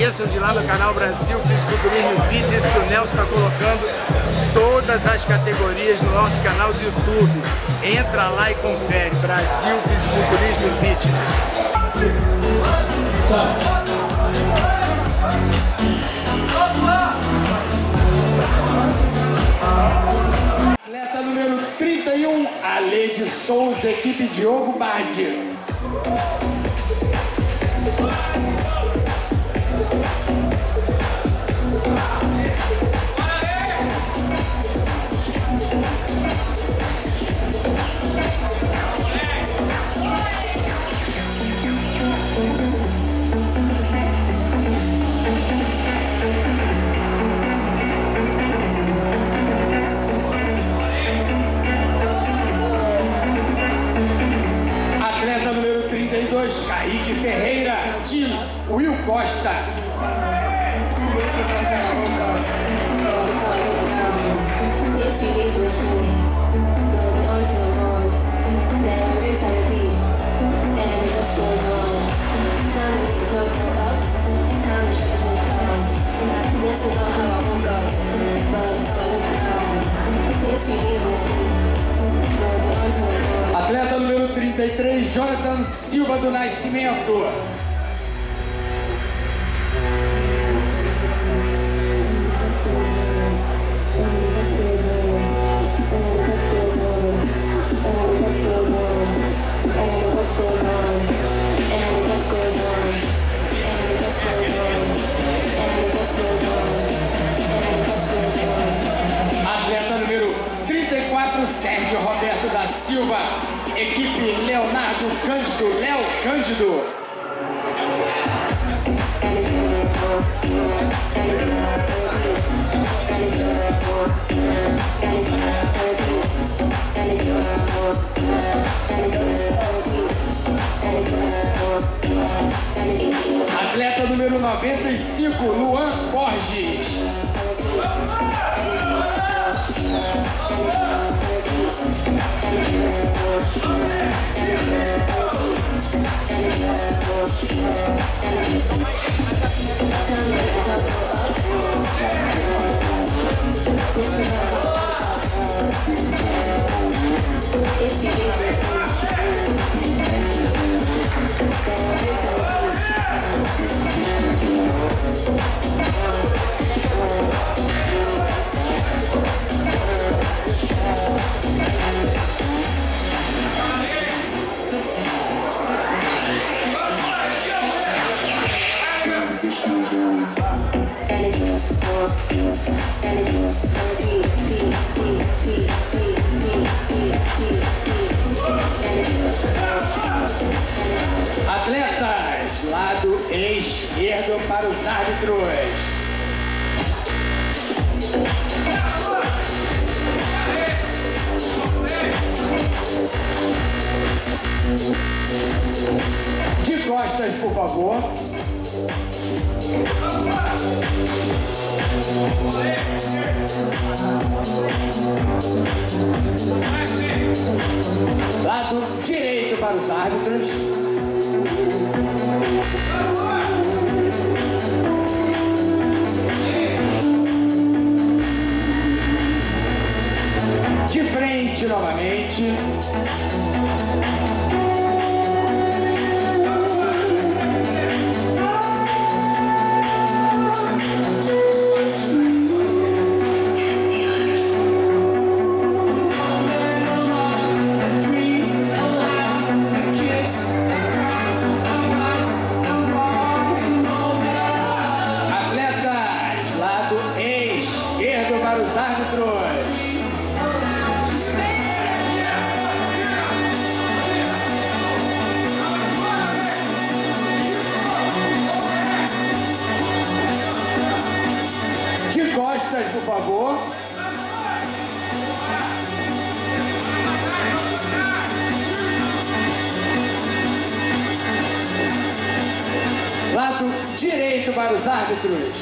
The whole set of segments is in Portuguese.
esqueçam de ir lá no canal Brasil Fisiculturismo Fitness que o Nelson está colocando todas as categorias no nosso canal do YouTube. Entra lá e confere. Brasil Fisiculturismo Fitness. Número 31, Aleide Souza, equipe Diogo Badi. Cândido, Léo Cândido. Atleta número 95, Luan Borges. Atletas, os árbitros. De costas, por favor. Lado direito para os árbitros. Novamente. favor. Lado direito para os árbitros.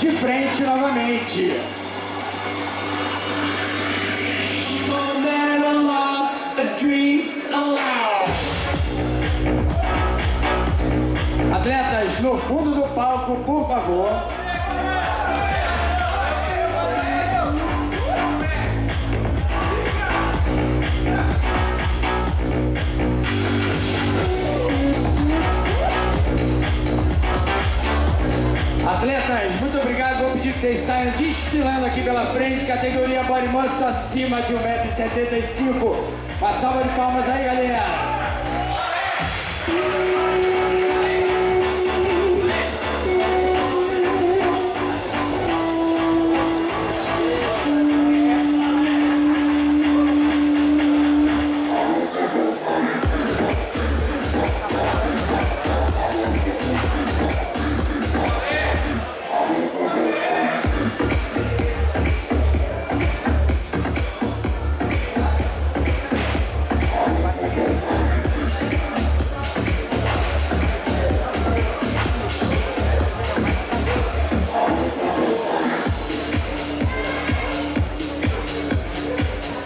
De frente novamente. Atletas no fundo do palco, por favor. Atletas, muito obrigado. Vou pedir que vocês saiam desfilando aqui pela frente, categoria body muscle acima de 1,75m. Uma salva de palmas aí, galera.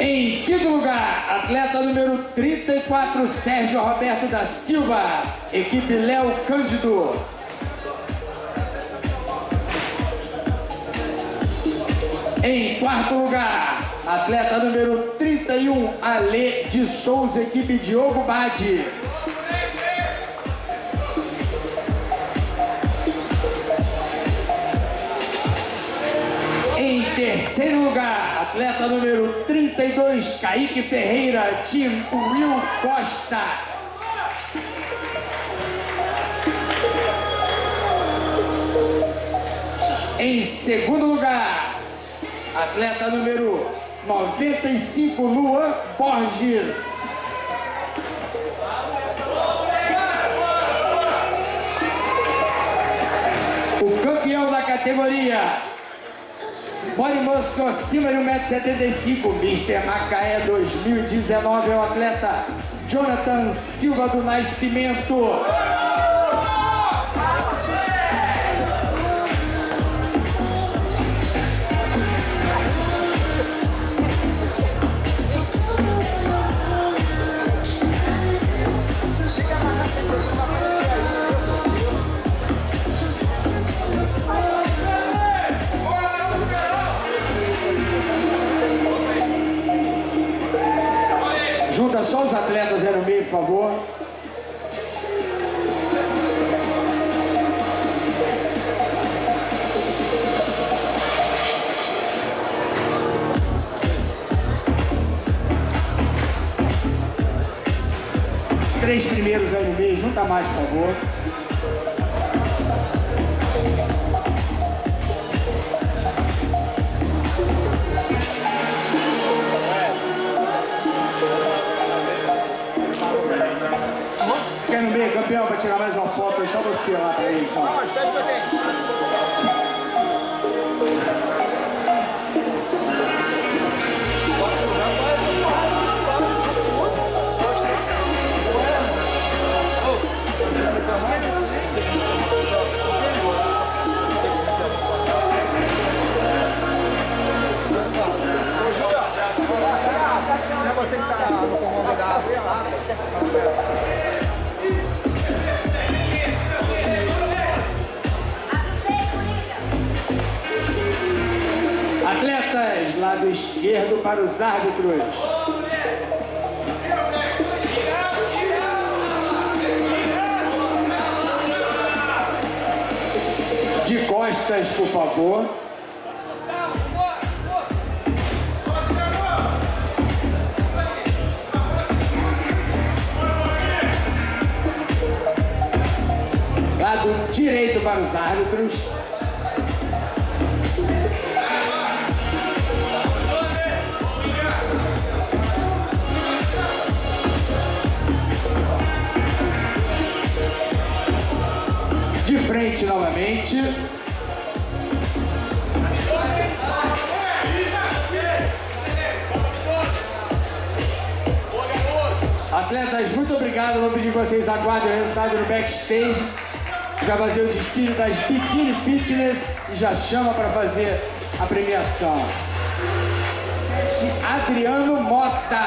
Em quinto lugar, atleta número 34, Sérgio Roberto da Silva, equipe Léo Cândido. Em quarto lugar, atleta número 31, Ale de Souza, equipe Diogo Bade. Em terceiro lugar, atleta número 32, Kaique Ferreira, time Will Costa. Em segundo lugar, atleta número 95, Luan Borges. O campeão da categoria Body Muscle acima de 1,75m, Mr. Macaé 2019 é o atleta Jonathan Silva do Nascimento. Por favor. Três primeiros aí no meio, junta mais, por favor. Atletas, lado esquerdo para os árbitros. De costas, por favor. Direito para os árbitros. De frente novamente. Atletas, muito obrigado. Vou pedir que vocês aguardem o resultado no backstage. Já fazer o desfile das Bikini Fitness e já chama para fazer a premiação. Adriano Mota.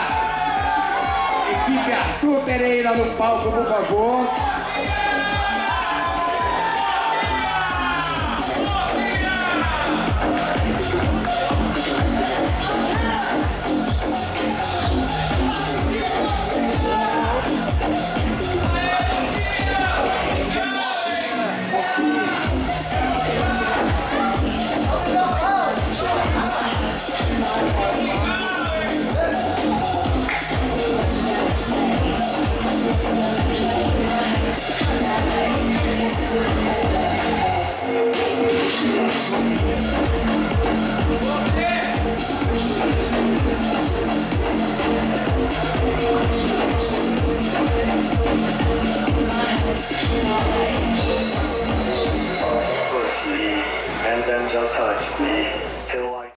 Equipe Arthur Pereira no palco, por favor.